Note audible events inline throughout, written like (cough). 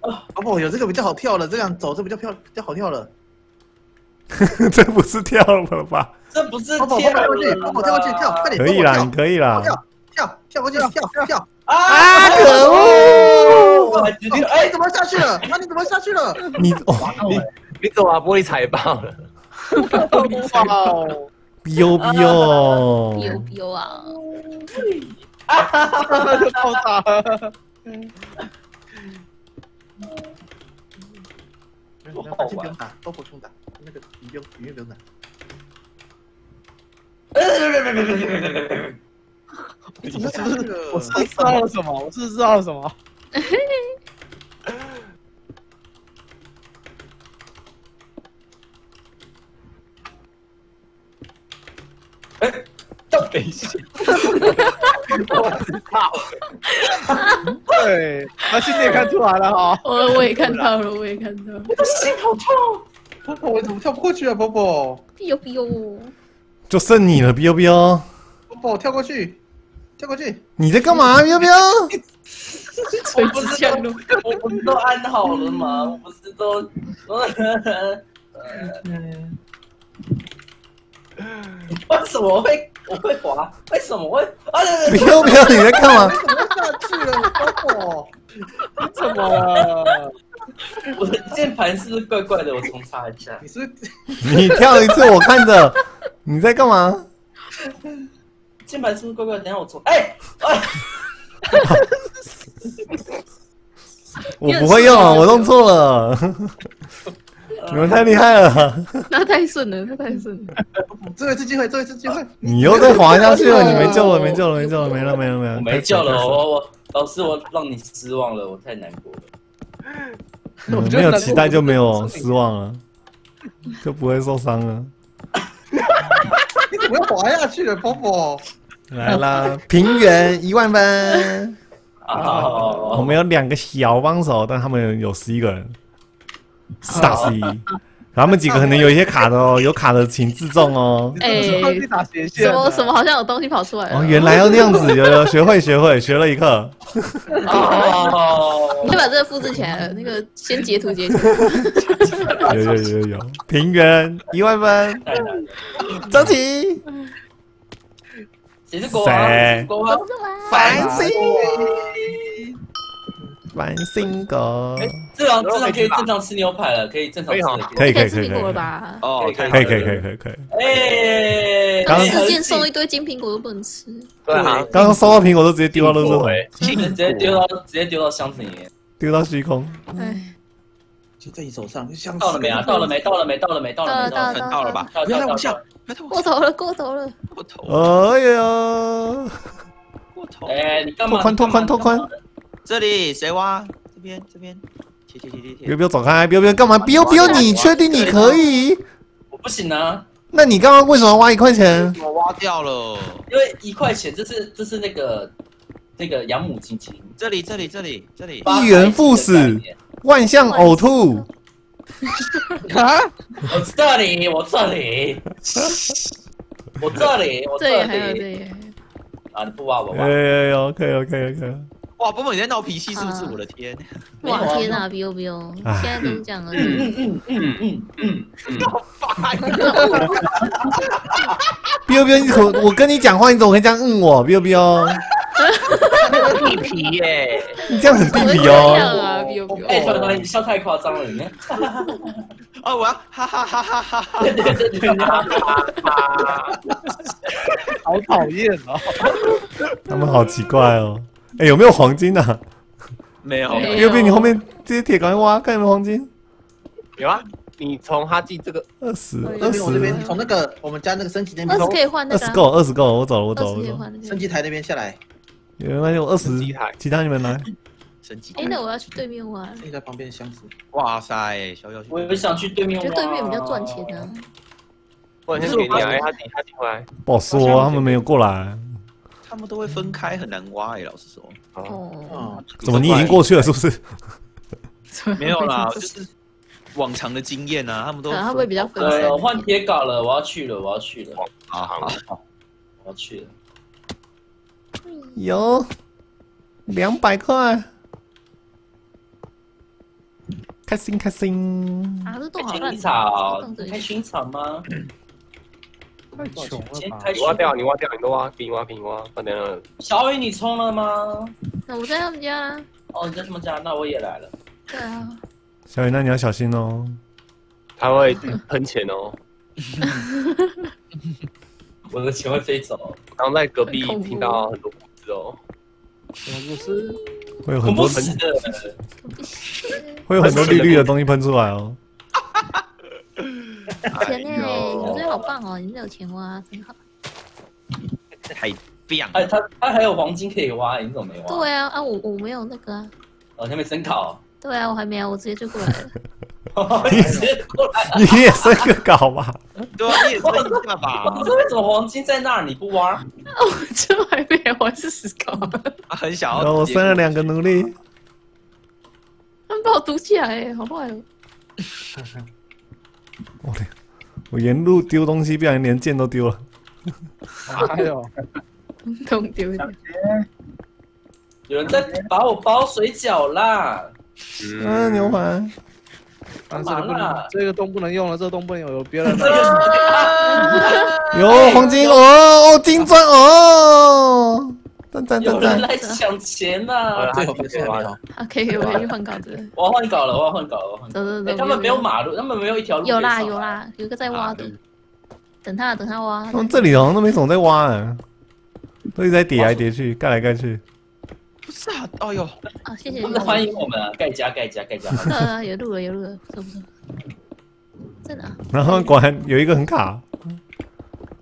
哦，有这个比较好跳了，这样走这比较漂比较好跳了。这不是跳了吧？这不是跑跑跳过去，跳过去，跳，快点，可以啦，你可以啦。跳跳跳过去，跳跳跳。啊！可恶！哎，怎么下去了？那，你怎么下去了？你哦，你你怎么把玻璃踩爆了？哇，biu biu，啊！(laughs) 爆炸。了！不用打，都不用打，那个鱼不用鱼不用打。你怎么下去了？我是不是知道了什么？我是知道了什么？等一下，(laughs) (laughs) 对，那现在也看出来了哈。我我也看到了，我也看到了。我的心好痛波波，我怎么跳不过去啊？波波，丢丢，就剩你了，biu biu，波波，跳过去，跳过去。你在干嘛，biu biu？垂直向路。我不是都安好了吗？我不是都，(laughs) 为什么会我 (laughs) 会滑？为什么会？啊！biu biu，你在干嘛？(laughs) 怎么下去了，波波？怎么了？我的键盘是不是怪怪的？我重插一下。你是你跳一次，我看着。你在干嘛？键盘是不是怪怪的？等下我重。哎哎，(laughs) 我不会用啊，我弄错了。你们太厉害了，(laughs) 那太顺了，那太顺了。(laughs) 最后一次机会，最后一次机会。(laughs) 你又再滑下去了，你没救了，没救了，没救了，没了，没了，没了，我没救了，我我老师，我让你失望了，我太难过了。嗯没有期待就没有失望了，就不会受伤了。你怎么又滑下去了，波波？来啦，平原一万分。我啊，们有两个小帮手，但他们有十一个人，四打十一。他们几个可能有一些卡的哦，有卡的请自重哦。哎？什么什么好像有东西跑出来了。哦，原来要那样子，有有学会学会学了一课。哦你可以把这个复制起来了，那个先截图截图。有有有有有，平原一万分。张琪，谁是国国王？繁星，繁星狗，这样这样可以正常吃牛排了，可以正常吃了。可以可以可吃苹果了以可以，吧？哦，可以可以可以可以可以。哎，刚刚世界送一堆金苹果都不能吃，对啊，刚刚收到苹果都直接丢到垃圾桶，直接 (laughs) 直接丢到直接丢到箱子里面。丢到虚空。哎，就在你手上，像到了没啊？到了没？到了没？到了没？到了没？到了？到了吧？不要再往下过头了，过头了。过头，哎呀，过头。哎，你干嘛？拓宽拓宽拓宽，这里谁挖？这边这边，贴贴贴贴贴。别别走开，别别干嘛？别别，你确定你可以？我不行啊，那你刚刚为什么挖一块钱？我挖掉了。因为一块钱，这是这是那个那个养母亲亲，这里这里这里这里。一元复始，万象呕吐。(laughs) 啊？我这里，我这里，(laughs) 我这里，我这这也还有里这也还有。啊！你不挖我哎挖，呀呀，OK OK OK。哇，波波你在闹脾气是不是？我的天！(laughs) 哇天哪，biu biu，现在都是这样了。嗯嗯嗯嗯，(laughs) (laughs) biu biu，你可我跟你讲话，你怎么可以这样嗯我？biu biu，地皮耶！你这样很地痞这样哦。哎，团团，你笑太夸张了，你看，哦，我要哈哈哈哈哈哈！哈哈哈哈哈，好讨厌哦！他们好奇怪哦。哎，有没有黄金啊？没有没有 biu biu，你后面这些铁赶快挖，看有没有黄金。有啊，你从哈记这个二十，这二边我这边十，从那个我们家那个升级那二十边，可以换那个啊，二十够，二十够，我走了，我走了，我走了。升。级台那边下来，没关系，我二十升级台，其他你们来。升级。哎，那我要去对面挖，升级在旁边的箱子。哇塞，小小我也想去对面挖，我觉得对面比较赚钱啊。我先给你啊，哎，他他进回来。不好说，他们没有过来。他们都会分开，很难挖哎，老实说。哦，嗯，怎么你已经过去了是不是？(laughs) 没有啦，(laughs) 就是往常的经验啊，他们都可能他会比较分对，我。换铁镐了，我要去了，我要去了，好好好我要去了。有，两百块，开心开心。啊，这洞好开烂薰衣草开薰草吗？太穷了吧？你挖掉，你挖掉，你都挖，给你挖，给你挖，快点。小雨，你冲了吗？那我在他们家，哦，你在他们家？那我也来了。对啊，小雨，那你要小心哦。他会喷钱哦。(laughs) 我的钱会飞走，然后在隔壁听到很多故事哦。我不是会有很多怖死的。会有很多绿绿的东西喷出来哦。(laughs) 钱呢？呦你这好棒哦，你这有钱挖，真好。太棒哎，他他还有黄金可以挖，你怎么没挖？对啊，啊，我我没有那个啊，哦，你还没升考，对啊，我还没有，我直接就过来了。(laughs) (laughs) 你直接过来。你也生个稿吧？对啊，你也分一下吧我。不知道为什么黄金在那儿你不挖？我这还没有，我是死狗，他很想要。然后我生了两个奴隶，他们把我堵起来，哎，好坏哦。我连我沿路丢东西，不小心连剑都丢了。哎呦，(laughs) 通丢一点。有人在把我包水饺啦！嗯，牛排。但是这个不干嘛啦能，这个洞不能用了，这个洞不能用，有别人 (laughs) 有黄金哦哦，金钻哦，赞赞有赞赞！人来抢钱呃呐！最后一个是没有，好，可以，我回去换稿子。我要换稿了，我要换稿了。走走走哎，他们没有马路，他们没有一条路。有啦有。啦，有一个在挖的，等他等他挖。他们这里好像都没什么在挖啊，都一直在叠来叠去，盖来盖去。不是啊，哎呦，啊，谢谢不是欢迎我们啊！盖家盖家盖家。(laughs) 呃，有路了有路了，不错不错。在哪？然后果然有一个很卡，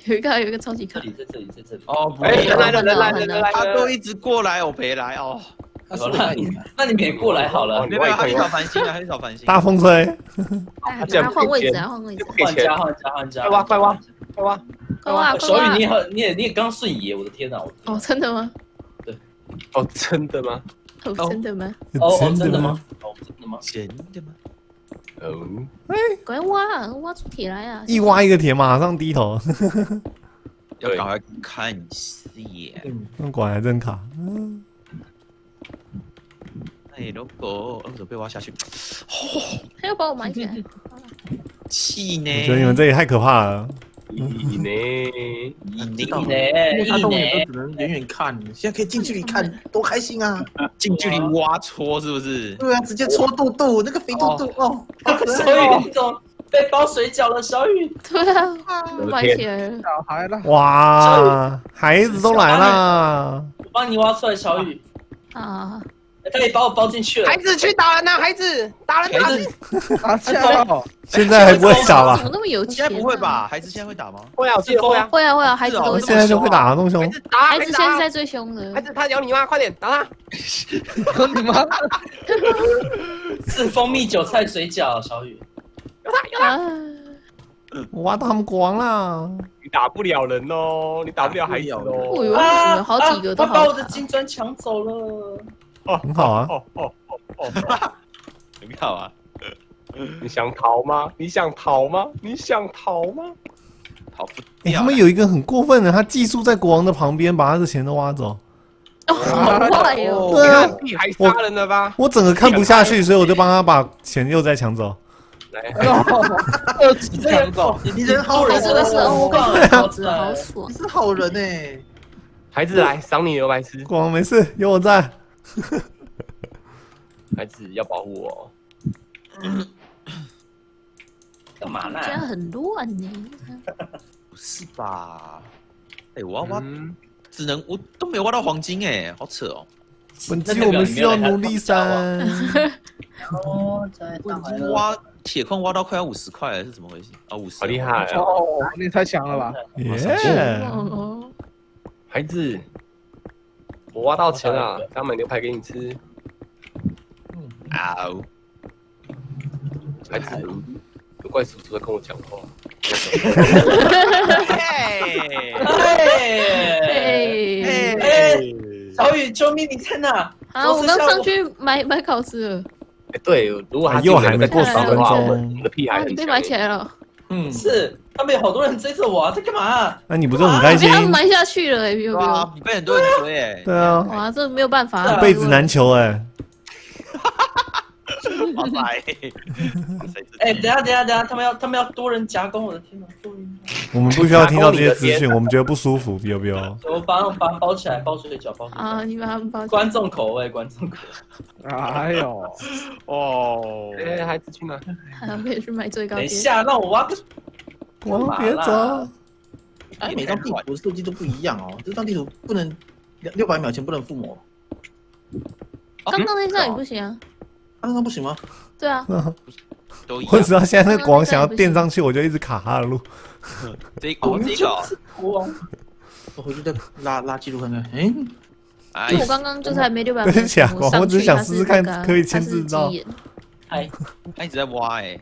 (laughs) 有一个有一个超级卡，这里在这里在这里。哦，不哎，是人来了，人来了，人来他都。一直过来，我陪来哦。有啦，那你们也过来好了哦。没有没有，他一条繁星啊，他一条繁星。大风吹，哎，这样他换位置换位置。给钱换家换家换家。快挖快挖快挖！快挖快小雨，你！很，你也你也刚瞬移耶！我的天哪！哦，真的吗？对哦，真的吗？哦，真的吗？哦哦，真的吗真的吗？？哦，真的吗？真的吗？嗯，赶快挖，挖出铁来啊！一挖一个铁，马上低头。(laughs) 要赶快看一眼。那果然还真卡。嗯哎，老狗二手被挖下去，他要把我埋起来。(laughs) 气呢？我觉得你们这也太可怕了。你呢？你一 (laughs) 道呢因为他都只能远远看，现在可以近距离看，多开心啊！(laughs) 近距离挖戳是不是？对啊，直接戳肚肚，那个肥肚肚哦，好可小爱哦雨，！你怎么被包水饺的？小雨，对啊，埋起来了。小孩了，哇，孩子都来了！我帮你挖出来，小雨，啊，他也把我包进去了。孩子去打人呐，孩子打人孩子，打架了，(laughs) 现在还不会打吧怎么？那么有钱？不会？吧？孩子现在会打吗？会啊，我记得会啊。会啊会啊，孩子都会现在就会打，那么凶孩。子打，孩子现在最凶的孩。子他咬你吗？快点打他！咬你妈！是蜂蜜韭菜水饺，小雨。啊，我挖到他们光了！你打不了人哦，你打不了孩子我哦。以为他们有好几个都好啊他把我的金砖抢走了。很好啊。哦哦哦哦！很好啊，你想逃吗？你想逃吗？你想逃吗？逃不哎，掉。他们有一个很过分的，他寄宿在国王的旁边，把他的钱都挖走。哦，好坏哦。对啊，你还杀人了吧？我整个看不下去，所以我就帮他把钱又再抢走。来，二级抢走，你你人好没人事没事，哦，我棒感觉好子好爽你。是好人哎，孩子来赏你牛白痴，国王没事，有我在。(laughs) 孩子要保护我。干嘛呢？这样很乱呢。不是吧？哎，我要挖，嗯，只能我都没有挖到黄金哎，好扯哦。本期我们需要奴隶三。哦，在挖铁矿挖到快要五十块了，是怎么回事？啊，五十，好厉害哦！哦，你太强了吧？耶！哦，孩子，我挖到钱了，刚买牛排给你吃。啊哦！孩子，有怪叔叔在跟我讲话。嘿，哎哎，哎，小雨，救命！你在哪？啊，我刚上去买买烤吃了，哎，对，如果他又还没过10分钟我们的屁啊，孩很强被埋起来了。嗯，是他们有好多人追着我啊，在干嘛？那你不是很开心被？他们埋下去了，哎，比对如啊，你被很多人追哎，对啊，哇，这没有办法，一辈子难求哎。(laughs) 哇塞，哎，等下等下等下，他们要他们要多人夹攻，我的天哪！多人夹我们不需要听到这些资讯，我们觉得不舒服，不要不要。攻 (laughs) 我把他们把包起来，包水饺，包啊，你把他们包。观众口味，观众口味。哎呦，哦，哎，孩子去哪？还要可以去买最高阶。等一下，让我挖个。我别走，哎，每张地图的设计都不一样哦，这张地图不能六六百秒前不能附魔，刚刚那张也不行啊。刚刚不行吗？对啊，都一样。我知道现在那个国王想要垫上去，我就一直卡他的路。(laughs) 这哦，这个哦，国王，我回去再拉拉记录看看。哎，就我刚刚就是还没六百。对不起啊我只是想试试看可以牵制到哎，他一直在挖哎，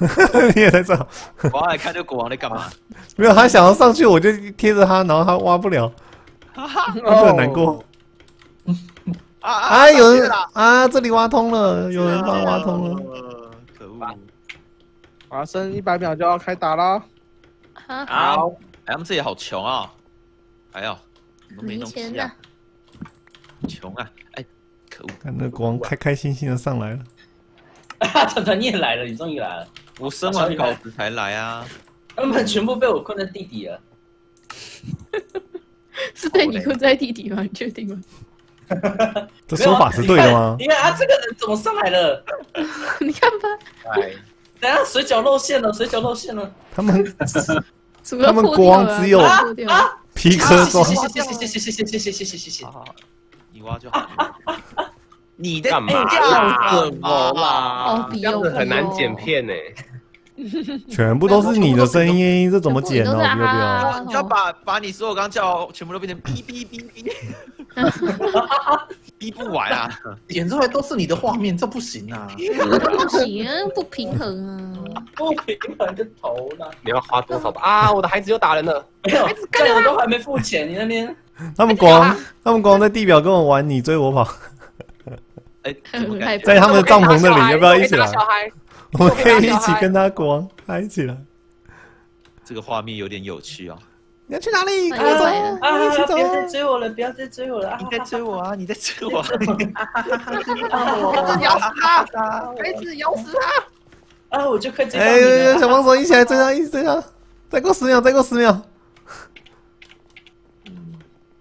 (laughs) 你也在这，我要来看这个国王在干嘛？(laughs) 没有他想要上去，我就贴着他，然后他挖不了，(laughs) 他就很难过。啊啊，有人啊，这里挖通了，有人帮我挖通了。呃可恶！啊，剩一百秒就要开打了。啊，好，哎，他们这里好穷啊！哎呦，没钱啊？，穷啊！哎，可恶！看那国王开开心心的上来了，(laughs) 团团你也来了，你终于来了。我生完稿子才来啊！他们全部被我困在地底了。(laughs) 是被你困在地底吗？你确定吗？(laughs) 这说法是对的吗？你看啊，这个人怎么上来了？你看吧，哎，等下水饺露馅了，水饺露馅了。他们他们破掉了国王只有皮壳装，谢谢谢谢谢谢谢谢谢谢谢谢谢谢。谢好好，你挖就好。你在干嘛这样啦什么啦？哦，这样哦，子很难剪。片呢。(laughs) 全部都是你的声音，这怎么剪哦？全部都是不要不要，啊你要把把你所有刚刚叫全部都变成哔哔哔哔，(laughs) 哔不完啊！剪出来都是你的画面，这不行啊！不行，不平衡啊！不平衡个头呢！你要花多少啊？我的孩子又打人了。没有，这样都还没付钱，你那边他们光他们光在地表跟我玩，你追我跑，在他们的帐篷那里，要不要一起来 (laughs) 我们可以一起跟他国王嗨起来。这个画面有点有趣啊？你要去哪里？哎跟我走，呀啊！一起走不。要再追我了，不要再追我了！啊你在追我啊！你在追我啊！咬死他！孩子咬死他！(laughs) 啊！我就快追到哎，你了！小帮手一起来追他，一起追他，再过十秒，再过十秒。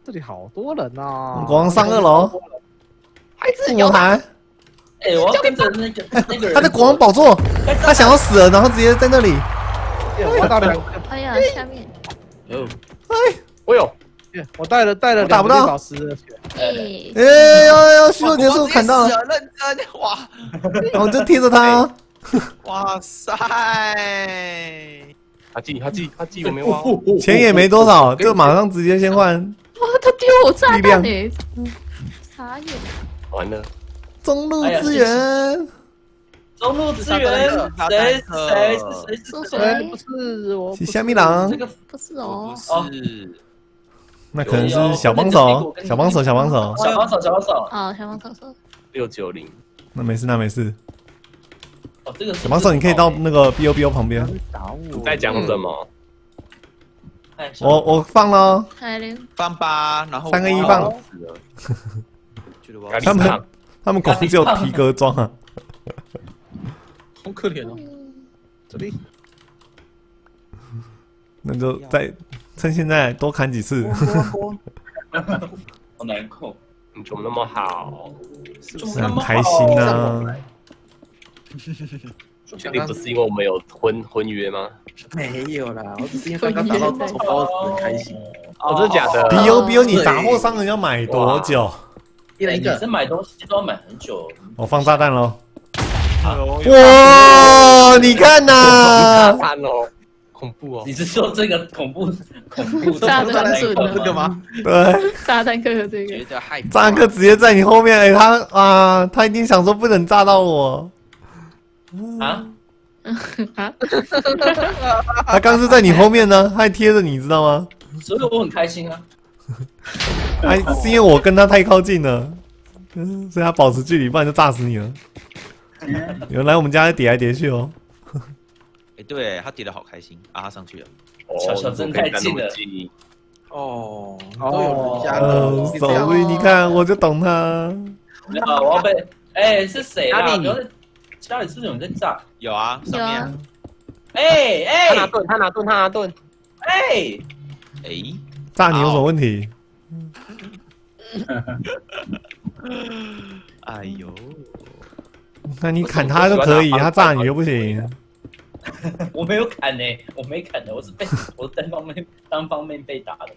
这里好多人啊！国王上二楼，孩子复咬他！哎，我要跟着那个 (laughs) 那个人。他在国王宝座，他想要死了，然后直接在那里。我打两个，哎呀，下面哦，哎我有，我带了带了我打不到宝石的血。哎，哎，要要虚弱结束，砍到了，了，认真哇！(laughs) 然后就贴着他。(laughs) 哇塞！他记他记他记我没挖。钱也没多少，就马上直接先换哇，他丢我炸弹哎，傻眼！完了，中路支援。中路支援，谁谁谁是说谁？不？是我，是虾米狼这，个不是我哦不，是，那可能是小帮手，小帮手，小帮手。小帮手，小帮手。哦，小帮手说，六九零，那没事，那没事。哦，这个是小帮手，你可以到那个 B O B O 旁边。你在讲什么？我我放了放吧，然后三个一我放他们汤他们光只有皮革装啊。好可怜哦。这里，那就再趁现在多砍几次。好难过，你怎么那么好？是很开心啊！确定不是因为我们有婚婚约吗？没有啦，我只是因为刚刚打到头包子很开心。哦，真的假的？B O B O，你杂货商人要买多久？哎女一人一个，生买东西都要买很久，我放炸弹喽！哇！你看呐！炸弹喽，恐怖哦！你是说这个恐怖 (laughs) 恐怖炸得很准的这个吗？对，炸弹哥哥这觉个，得害怕。炸克直接在你后面，哎，他啊，他一定想说不能炸到我。啊？啊，(laughs) 他刚是在你后面呢，他还贴着你，知道吗？所以我很开心啊。(laughs) 哎，是因为我跟他太靠近了，嗯，所以他保持距离，不然就炸死你了。(laughs) 有人来我们家叠来叠去哦。(laughs) 哎，对他叠的好开心啊，他上去了。小小真太近了哦，都有人加呃了，是这样，sorry，你看我就懂他。没有，我要被哎是谁啊？家里是不是有人在炸？有啊，上面。哎哎他拿盾，他拿盾，他拿盾。哎，哎，炸你有什么问题？哎呦，那你砍他都可以，他炸你就不行。(laughs) 我没有砍呢，我没砍的，我是被我是单方面单方面被打的。